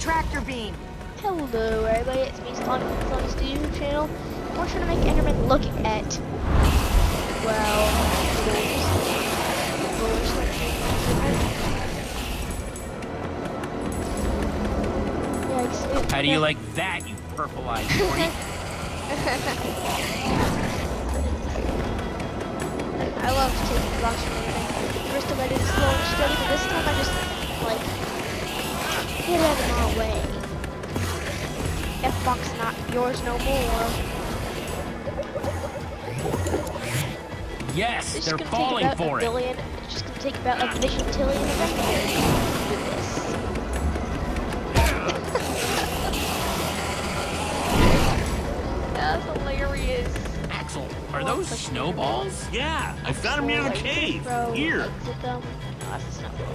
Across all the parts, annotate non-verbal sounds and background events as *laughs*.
tractor beam. Hello everybody, it's me Spawn from the YouTube channel. We're trying to make Enderman look at, well, How do you like that, you purple-eyed *laughs* shorty? I love taking blocks from everything. First time I did it slow and steady, but this time F-box not yours no more. Yes, It's they're gonna falling take about for a it. billion, It's just gonna take about a million of episodes to do this. *laughs* That's hilarious. Axel, are those snowballs? Yeah, I found him near the cave. Here. eggs at them. No, that's a snowball.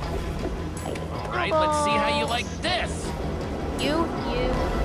All right, let's see how you like this. You, you.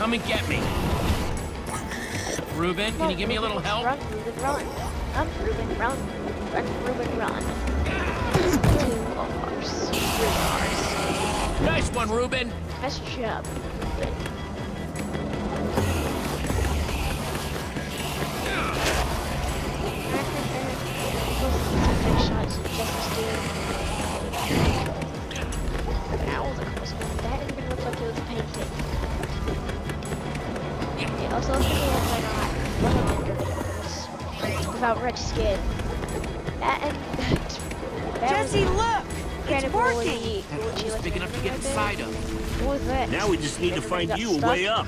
Come and get me. Reuben, can you give me a little help? Run, Reuben, run. Run, Reuben, run. Run, Reuben, run. Two R's. Three R's. Nice one, Reuben. Nice job, Reuben. Also looks like it looks like a lot without red skin. That and *laughs* that Jesse, look! kind It's of working! really That hole's glitchy big enough to get inside of. What was that? Now we just need to find got you a way up.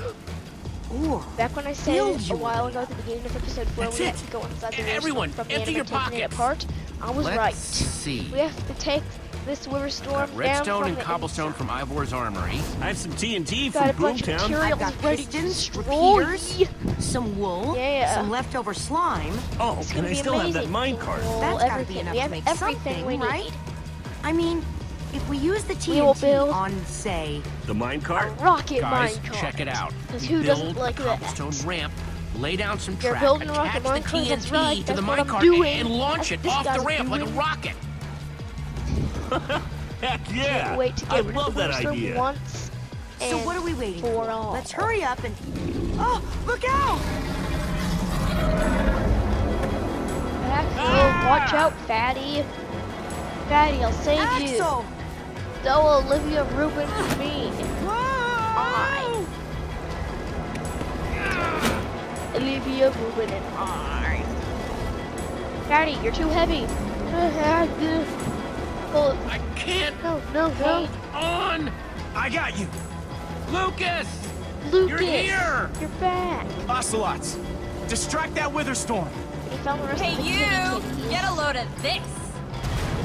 Ooh, Back when I said Filled a you. while ago at the beginning of episode four, That's we have to go inside the river everyone, from the empty enemy your taking it pockets. apart. I was Let's right. see. We have to take this river storm Got down redstone from and the cobblestone inside. from Ivor's armoury. I have some TNT Got a from bunch Boomtown. I've got ready to pistons, repeaters, some wool, Yeah. some leftover slime. Oh, It's can I be still have that amazing. mine cart? Well, That's gotta be enough to make something, we need. right? I mean, if we use the We TNT build- on, say, The mine A cart? rocket Guys, minecart. check it out. 'Cause We who doesn't build like a that? cobblestone ramp, lay down some You're track, building a rocket attach the TNT right, to the minecart, and launch it off the I'm ramp like a rocket. *laughs* Heck yeah! Wait to get I rid love of the that river idea. once. so what are we waiting for for? all. Let's hurry up and... Oh, look out! Axel, ah! watch out, fatty. Fatty, I'll save you. Axel! So Olivia Reuben for me. Whoa! Olivia Reuben and I. Fatty, you're too heavy. *laughs* *laughs* I can't no, no, no. hold on. I got you. Lukas! Lukas, You're here. You're back. Ocelots, distract that wither storm. He found the rest Hey you! Get a load of this!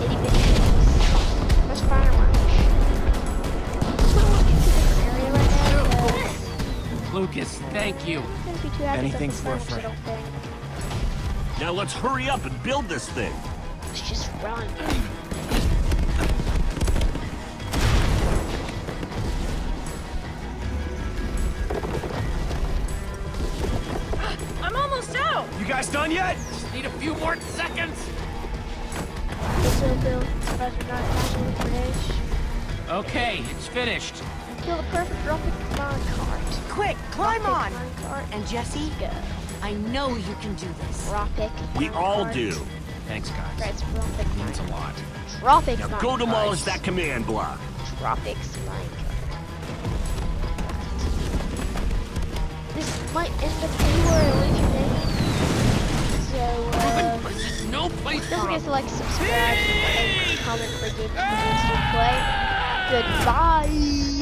Itty bitty kitties. Let's find a lunch. Area right now, because Lukas, thank you. I'm gonna be too happy Anything for a this lunch, I friend. Now let's hurry up and build this thing. Let's just run. Guys done yet? Just need a few more seconds. This will build Professor Not Casually British. Okay, it's finished. Kill the perfect rocket minecart. Quick, climb on! Minecart. And Jesse, Go. I know you can do this. Tropic. We all do. Thanks, guys. Right, it's tropic. Means a lot. Tropic. Now go demolish that command block. Tropics minecart. This might end up anywhere originating. So, don't forget to like, subscribe, and comment for game games to play. Goodbye.